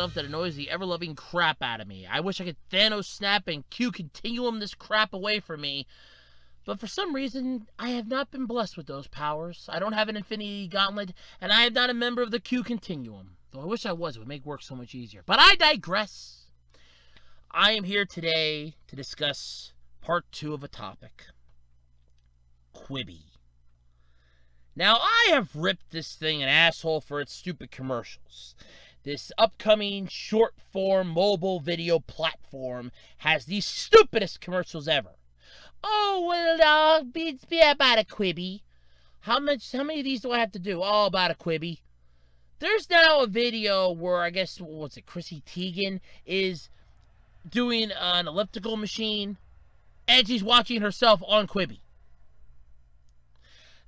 stuff that annoys the ever loving crap out of me. I wish I could Thanos snap and Q continuum this crap away from me. But for some reason, I have not been blessed with those powers. I don't have an Infinity Gauntlet, and I am not a member of the Q Continuum. Though I wish I was, it would make work so much easier. But I digress. I am here today to discuss part two of a topic Quibi. Now, I have ripped this thing an asshole for its stupid commercials. This upcoming short form mobile video platform has the stupidest commercials ever. Oh, well, uh, be, be about a Quibi. How much? How many of these do I have to do? Oh, about a Quibi. There's now a video where I guess what's it? Chrissy Teigen is doing an elliptical machine, and she's watching herself on Quibi.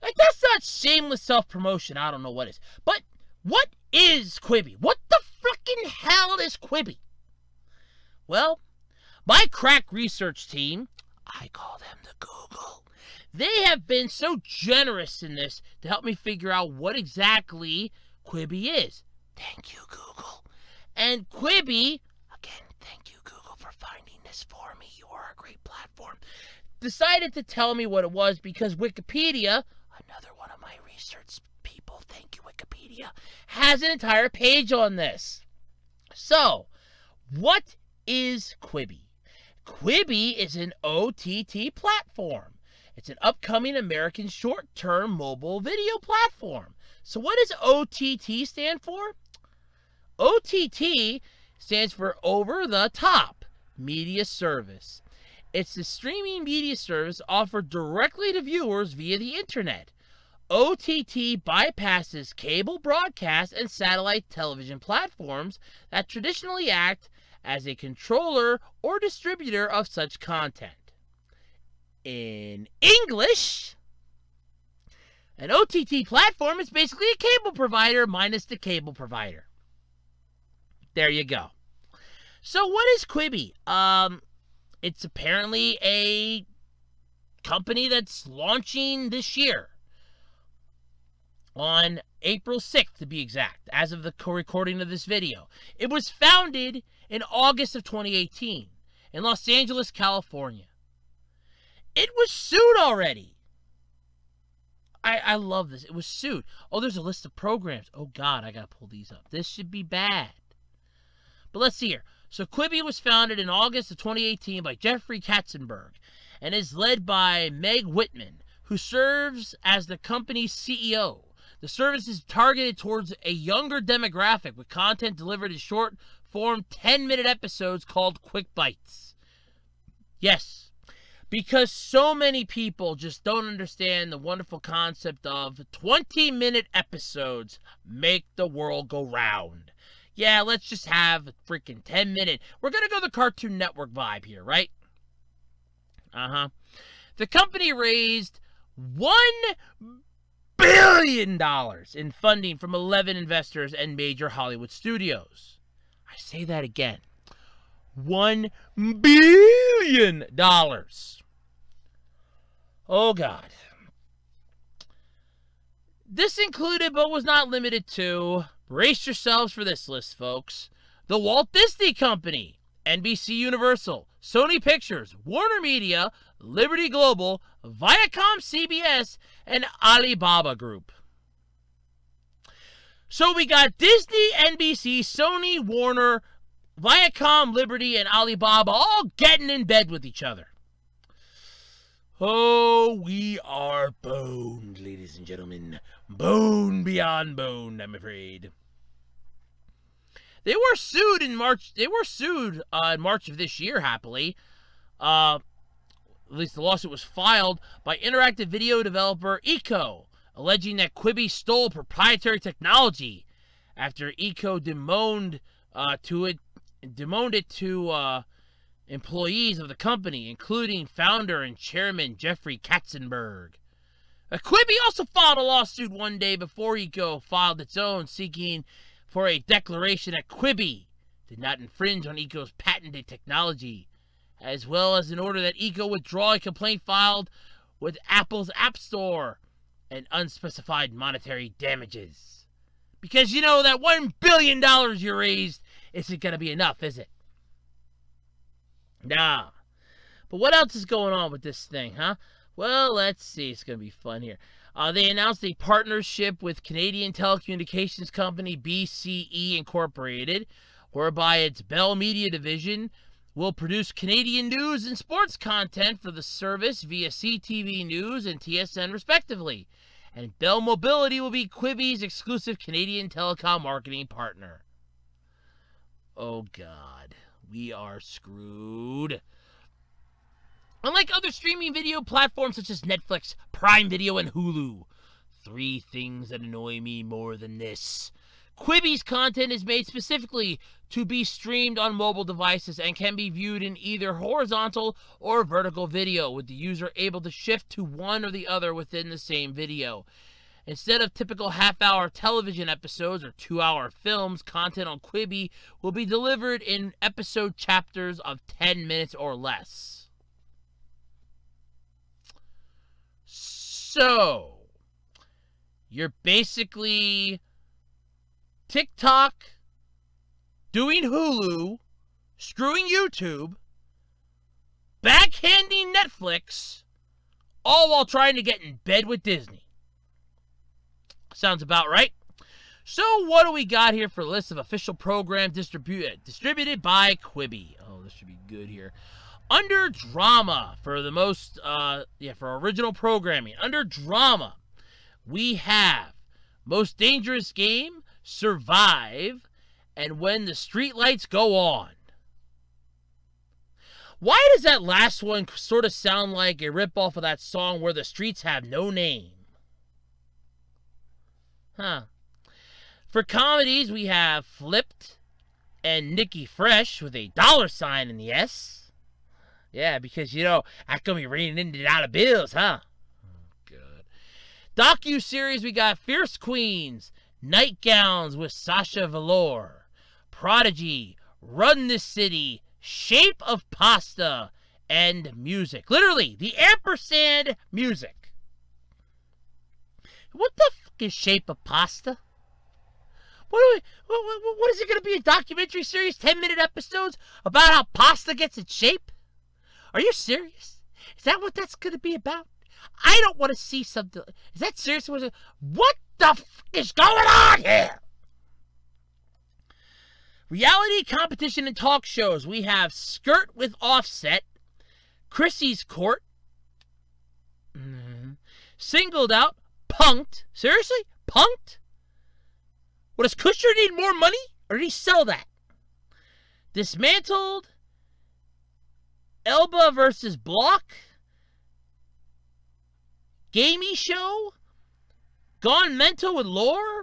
Like that's not shameless self-promotion. I don't know what is. But what is Quibi? What fucking hell is Quibi? Well, my crack research team, I call them the Google. They have been so generous in this to help me figure out what exactly Quibi is. Thank you, Google. And Quibi, again, thank you, Google, for finding this for me. You are a great platform. Decided to tell me what it was because Wikipedia, another one of my research people, thank you, Wikipedia, has an entire page on this. So, what is Quibi? Quibi is an OTT platform. It's an upcoming American short term mobile video platform. So, what does OTT stand for? OTT stands for Over the Top Media Service. It's the streaming media service offered directly to viewers via the internet. OTT bypasses cable broadcast and satellite television platforms that traditionally act as a controller or distributor of such content. In English, an OTT platform is basically a cable provider minus the cable provider. There you go. So what is Quibi? Um, it's apparently a company that's launching this year on April 6th to be exact, as of the co recording of this video. It was founded in August of 2018 in Los Angeles, California. It was sued already. I, I love this. It was sued. Oh, there's a list of programs. Oh, God, I got to pull these up. This should be bad. But let's see here. So Quibi was founded in August of 2018 by Jeffrey Katzenberg and is led by Meg Whitman, who serves as the company's CEO. The service is targeted towards a younger demographic with content delivered in short form 10 minute episodes called Quick Bites. Yes, because so many people just don't understand the wonderful concept of 20 minute episodes make the world go round. Yeah, let's just have a freaking 10 minute. We're going to go the Cartoon Network vibe here, right? Uh huh. The company raised $1 billion dollars in funding from 11 investors and major Hollywood studios. I say that again. $1 billion. Oh, God. This included, but was not limited to, brace yourselves for this list, folks. The Walt Disney Company, NBC Universal, Sony Pictures, Warner Media, Liberty Global, Viacom CBS, and Alibaba Group. So we got Disney, NBC, Sony, Warner, Viacom, Liberty, and Alibaba all getting in bed with each other. Oh, we are boned, ladies and gentlemen. Bone beyond bone, I'm afraid. They were sued in March. They were sued uh, in March of this year, happily. Uh, at least the lawsuit was filed by interactive video developer Eko, alleging that Quibi stole proprietary technology after Eko demoned uh, to it, demoned it to uh, employees of the company, including founder and chairman Jeffrey Katzenberg. Uh, Quibi also filed a lawsuit one day before Eko filed its own, seeking for a declaration that Quibi did not infringe on Eko's patented technology as well as an order that Eko withdraw a complaint filed with Apple's App Store and unspecified monetary damages. Because you know that $1 billion you raised isn't going to be enough, is it? Nah. But what else is going on with this thing, huh? Well, let's see. It's going to be fun here. Uh, they announced a partnership with Canadian telecommunications company BCE Incorporated, whereby its Bell Media division will produce Canadian news and sports content for the service via CTV News and TSN respectively. And Bell Mobility will be Quibi's exclusive Canadian telecom marketing partner. Oh god, we are screwed. Unlike other streaming video platforms such as Netflix, Prime Video, and Hulu, three things that annoy me more than this. Quibi's content is made specifically to be streamed on mobile devices and can be viewed in either horizontal or vertical video, with the user able to shift to one or the other within the same video. Instead of typical half hour television episodes or two hour films, content on Quibi will be delivered in episode chapters of 10 minutes or less. So, you're basically TikTok doing Hulu, screwing YouTube, backhanding Netflix, all while trying to get in bed with Disney. Sounds about right. So, what do we got here for a list of official programs distributed distributed by Quibi? Oh, this should be good here. Under drama for the most, uh, yeah, for original programming. Under drama, we have Most Dangerous Game, Survive, and when the streetlights go on. Why does that last one sort of sound like a ripoff of that song where the streets have no name? Huh. For comedies, we have Flipped and Nikki Fresh with a dollar sign in the S. Yeah, because, you know, I can be raining in the dollar bills, huh? Oh, good. Docu-series, we got Fierce Queens, Nightgowns with Sasha Velour. Prodigy, Run the City, Shape of Pasta, and music. Literally, the ampersand music. What the fuck is Shape of Pasta? What, we, what, what is it going to be? A documentary series, 10 minute episodes about how pasta gets its shape? Are you serious? Is that what that's going to be about? I don't want to see something. Is that serious? What the fuck is going on here? Reality competition and talk shows. We have Skirt with Offset, Chrissy's Court, mm-hmm. Singled Out, Punked. Seriously? Punked? What does Kutcher need more money? Or did he sell that? Dismantled, Elba versus Block, Gayme Show, Gone Mental with Lior,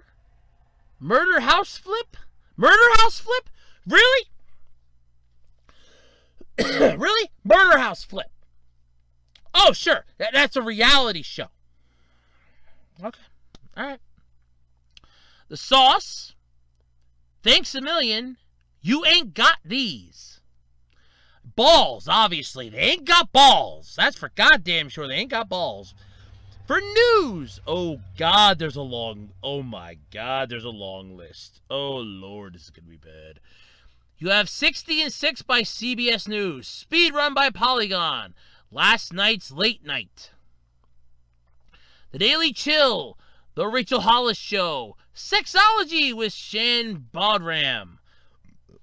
Murder House Flip, Murder House Flip? Really? really? Murder House Flip. Oh, sure. That's a reality show. Okay. All right. The sauce. Thanks a million. You ain't got these. Balls, obviously. They ain't got balls. That's for goddamn sure. They ain't got balls. For news, oh God, there's a long, oh my God, there's a long list. Oh Lord, this is to be bad. You have 60 and 6 by CBS News, Speed Run by Polygon, Last Night's Late Night, The Daily Chill, The Rachel Hollis Show, Sexology with Shan Boodram,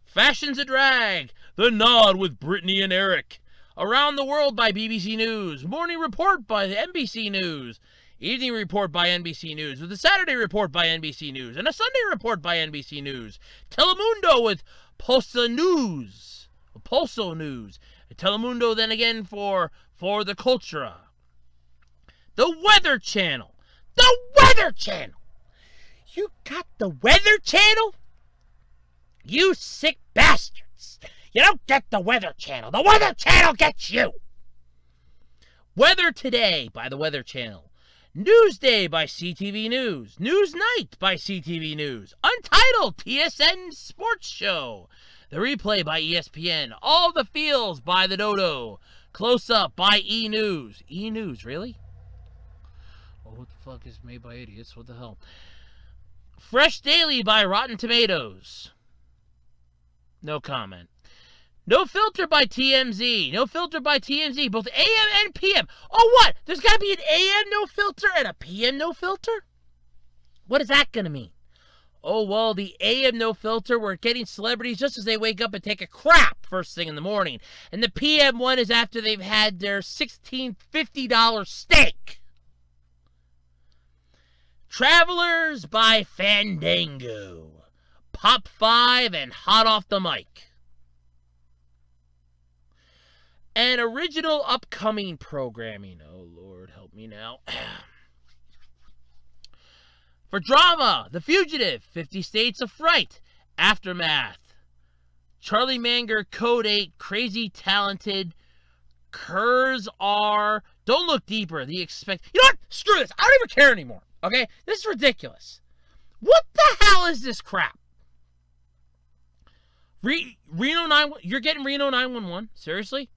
Fashions a Drag, The Nod with Brittany and Eric, Around the World by BBC News, Morning Report by NBC News, Evening Report by NBC News, with a Saturday Report by NBC News, and a Sunday Report by NBC News, Telemundo with Posta News, Pulso News, Telemundo then again for for the Cultura, the Weather Channel, the Weather Channel. You got the Weather Channel? You sick bastard! You don't get the Weather Channel. The Weather Channel gets you. Weather Today by the Weather Channel. Newsday by CTV News. News Night by CTV News. Untitled TSN Sports Show. The replay by ESPN. All the Feels by the Dodo. Close Up by E News. E News, really? Oh, what the fuck is made by idiots? What the hell? Fresh Daily by Rotten Tomatoes. No comment. No filter by TMZ. No filter by TMZ. Both AM and PM. Oh, what? There's got to be an AM no filter and a PM no filter? What is that going to mean? Oh, well, the AM no filter, we're getting celebrities just as they wake up and take a crap first thing in the morning. And the PM one is after they've had their $1650 steak. Travelers by Fandango. Pop 5 and Hot Off the Mic. And original upcoming programming. Oh, Lord, help me now. For drama, The Fugitive, 50 States of Fright, Aftermath, Charlie Munger, Code 8, Crazy Talented, Kurz R, Don't Look Deeper, The Expect. You know what? Screw this. I don't even care anymore. Okay? This is ridiculous. What the hell is this crap? Re- Reno 9 You're getting Reno 911? Seriously?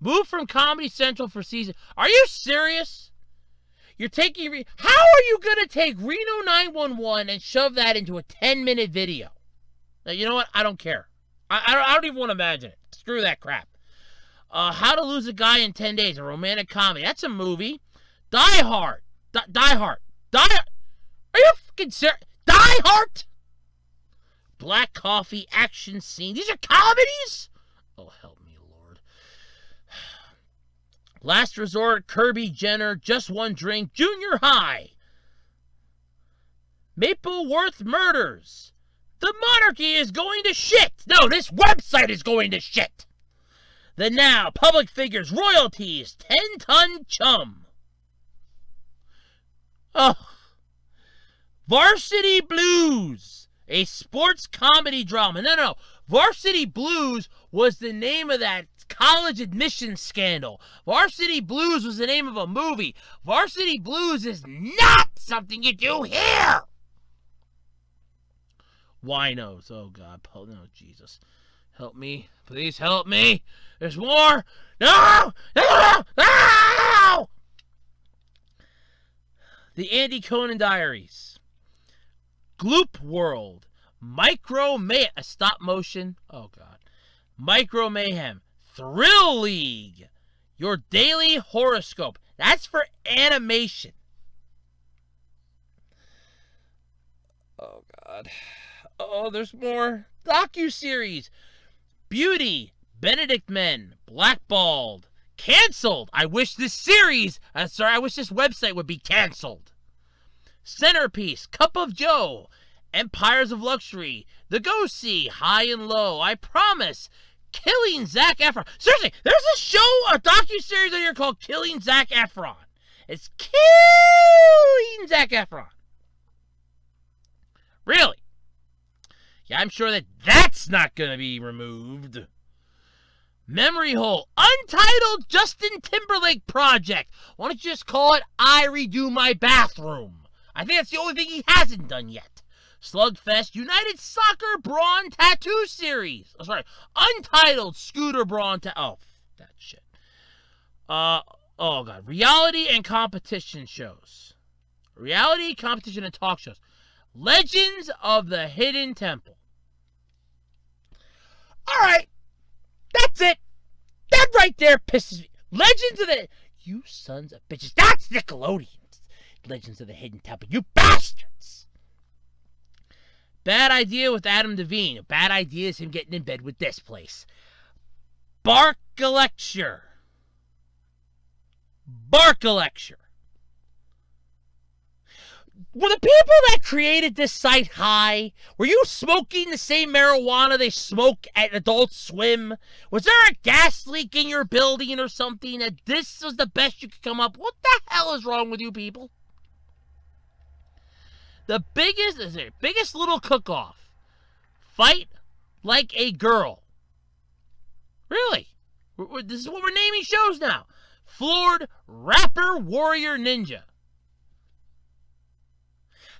Move from Comedy Central for season. Are you serious? You're taking. How are you going to take Reno 911 and shove that into a 10 minute video? Now, you know what? I don't care. I, I, don't, even want to imagine it. Screw that crap. Uh, How to Lose a Guy in 10 Days, a romantic comedy. That's a movie. Die Hard. Die, Die Hard. Die. Are you fucking serious? Die Hard? Black Coffee action scene. These are comedies? Oh, help me, Lord. Last Resort, Kirby Jenner, Just One Drink, Junior High. Mapleworth Murders. The monarchy is going to shit. No, this website is going to shit. The Now, Public Figures, Royalties, 10 Ton Chum. Oh. Varsity Blues, a sports comedy drama. No, no, no. Varsity Blues was the name of that college admissions scandal. Varsity Blues was the name of a movie. Varsity Blues is not something you do here. Winos. Oh, God. Oh, no, Jesus. Help me. Please help me. There's more. No! No! No! The Andy Cohen Diaries. Gloop World. Micro Mayhem. A stop motion. Oh, God. Micro Mayhem. Thrill League. Your daily horoscope. That's for animation. Oh, God. Oh, there's more. Docu-series. Beauty. Benedict Men. Blackballed. Cancelled. I wish this series, uh, sorry, I wish this website would be canceled. Centerpiece. Cup of Joe. Empires of Luxury. The Go See. High and Low. I Promise. Killing Zac Efron. Seriously, there's a show, a docu-series on here called Killing Zac Efron. It's killing Zac Efron. Really? Yeah, I'm sure that that's not going to be removed. Memory Hole, Untitled Justin Timberlake Project. Why don't you just call it I Redo My Bathroom? I think that's the only thing he hasn't done yet. Slugfest United Soccer Brawn Tattoo Series. Oh, sorry, Untitled Scooter Braun Ta- Oh, that shit. Uh, oh god, reality and competition shows. Reality, competition, and talk shows. Legends of the Hidden Temple. All right, that's it. That right there pisses me. Legends of the you sons of bitches. That's Nickelodeon. Legends of the Hidden Temple. You bastards. Bad idea with Adam Devine. Bad idea is him getting in bed with this place. Bark a lecture. Barkitecture. Were the people that created this site high? Were you smoking the same marijuana they smoke at Adult Swim? Was there a gas leak in your building or something that this was the best you could come up? What the hell is wrong with you people? The biggest is it biggest little cook-off. Fight like a girl. Really? We're, we're, this is what we're naming shows now. Floored Rapper Warrior Ninja.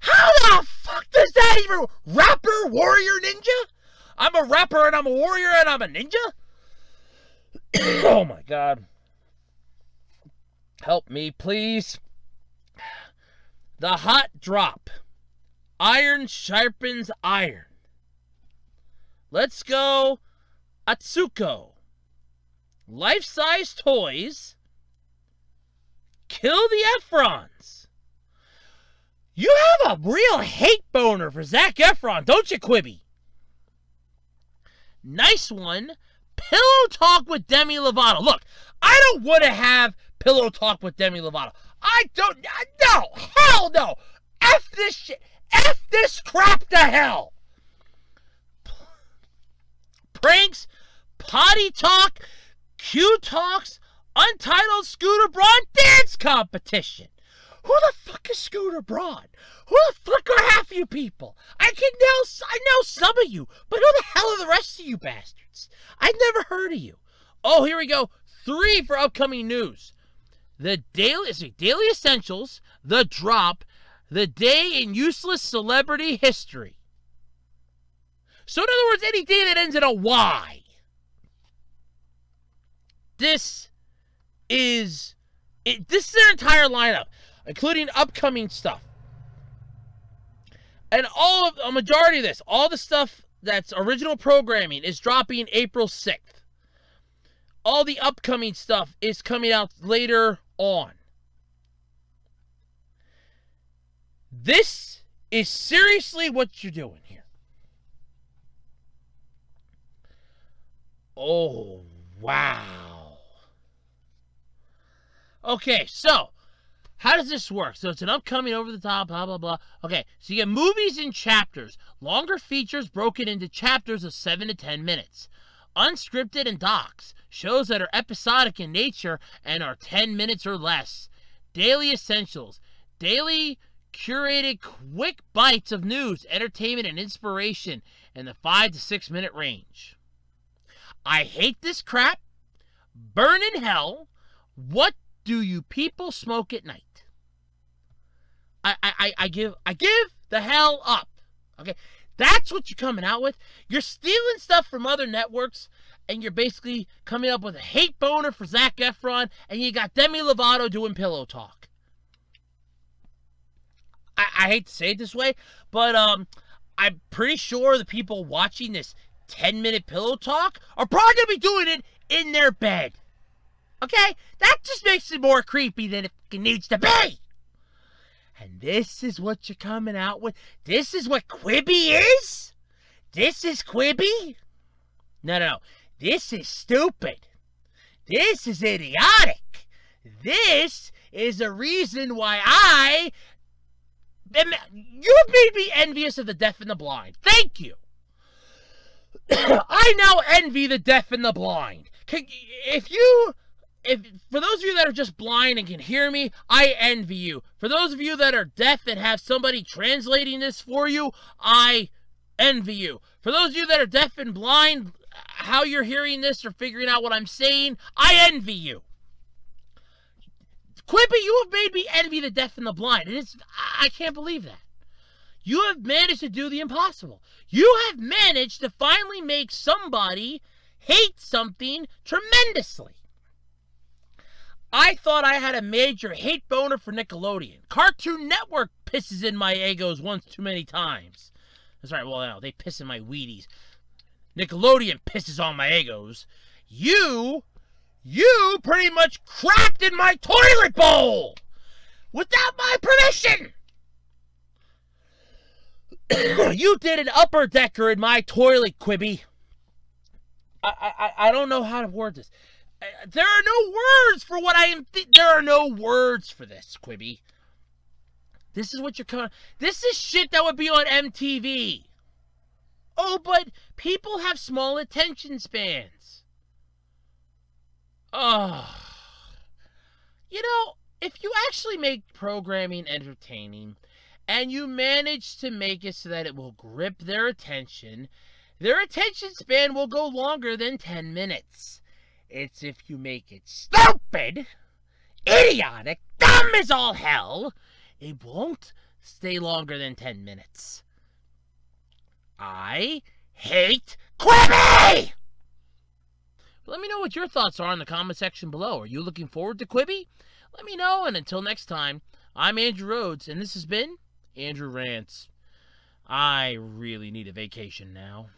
How the fuck does that even rapper warrior ninja? I'm a rapper and I'm a warrior and I'm a ninja? oh my god. Help me, please. The hot drop. Iron sharpens iron. Let's go Atsuko. Life size toys. Kill the Efrons. You have a real hate boner for Zac Efron, don't you, Quibi? Nice one. Pillow talk with Demi Lovato. Look, I don't want to have pillow talk with Demi Lovato. I don't. No, hell no. F this shit. F this crap to hell. Pranks, potty talk, Q talks, untitled Scooter Braun dance competition. Who the fuck is Scooter Braun? Who the fuck are half of you people? I can know I know some of you, but who the hell are the rest of you bastards? I've never heard of you. Oh, here we go. Three for upcoming news. The daily see, daily essentials, the drop, the day in useless celebrity history. So in other words, any day that ends in a Y. This is it, this is their entire lineup, including upcoming stuff. And all of a majority of this, all the stuff that's original programming is dropping April 6th. All the upcoming stuff is coming out later on. This is seriously what you're doing here. Oh, wow. Okay, so how does this work? So it's an upcoming over the top, blah, blah, blah. Okay, so you get movies in chapters, longer features broken into chapters of 7 to 10 minutes. Unscripted and docs, shows that are episodic in nature and are 10 minutes or less. Daily essentials, daily curated quick bites of news, entertainment, and inspiration in the 5 to 6 minute range. I hate this crap. Burn in hell. What do you people smoke at night? I, I, I give I give the hell up. Okay? That's what you're coming out with. You're stealing stuff from other networks, and you're basically coming up with a hate boner for Zac Efron, and you got Demi Lovato doing pillow talk. I, I hate to say it this way, but um, I'm pretty sure the people watching this 10 minute pillow talk are probably going to be doing it in their bed. Okay? That just makes it more creepy than it needs to be. And this is what you're coming out with? This is what Quibi is? This is Quibi? No, no, no. This is stupid. This is idiotic. This is the reason why I you've made me envious of the deaf and the blind. Thank you. I now envy the deaf and the blind. If you if for those of you that are just blind and can hear me, I envy you. For those of you that are deaf and have somebody translating this for you, I envy you. For those of you that are deaf and blind, how you're hearing this or figuring out what I'm saying, I envy you. Quibi, you have made me envy the deaf and the blind. And it's I can't believe that. You have managed to do the impossible. You have managed to finally make somebody hate something tremendously. I thought I had a major hate boner for Nickelodeon. Cartoon Network pisses in my egos once too many times. That's right, well, no, they piss in my Wheaties. Nickelodeon pisses on my egos. You, you pretty much crapped in my toilet bowl without my permission. you did an upper decker in my toilet, Quibi. I, I, I don't know how to word this. Uh, there are no words for what I am. there are no words for this, Quibi. This is what you're coming. This is shit that would be on MTV. Oh, but people have small attention spans. Oh. You know, if you actually make programming entertaining and you manage to make it so that it will grip their attention, their attention span will go longer than 10 minutes. It's if you make it stupid, idiotic, dumb as all hell, it won't stay longer than 10 minutes. I hate Quibi! Let me know what your thoughts are in the comment section below. Are you looking forward to Quibi? Let me know, and until next time, I'm Andrew Rhoads, and this has been Andrew Rants. I really need a vacation now.